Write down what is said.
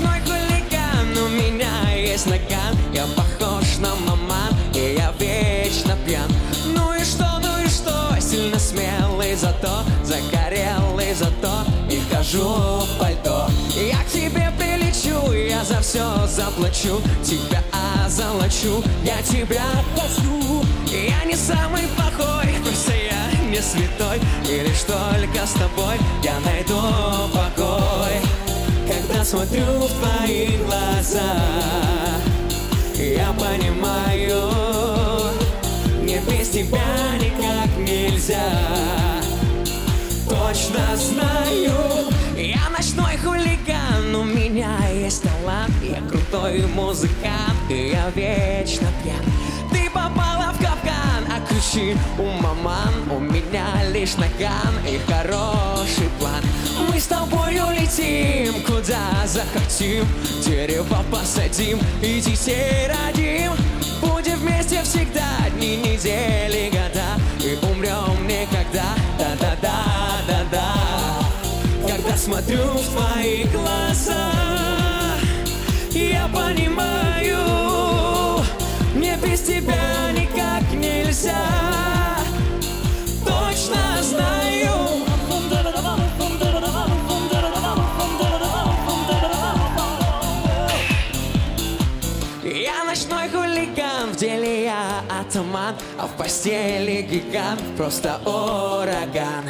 ночной хулиган У меня есть наган Я похож на маман И я вечно пьян. Ну и что, ну и что? Сильно смелый зато Загорелый зато И хожу в пальто. Я к тебе прилечу Я за все заплачу Тебя озолочу. Я тебя хочу Я не самый плохой Просто я не святой. И лишь только с тобой Я найду смотрю в твои глаза. Я понимаю, мне без тебя никак нельзя. Точно знаю, я ночной хулиган У меня есть талант, я крутой музыкант И я вечно пьян. Ты попала в капкан, а ключи у маман У меня лишь наган и хороший план Мы с тобой улетим, захотим Дерево посадим и детей родим Будем вместе всегда, дни, недели, года. И умрем никогда, да-да-да, да-да. Когда смотрю в твои глаза Я понимаю, мне без тебя ночной хулиган, в деле я атаман А в постели гигант, просто ураган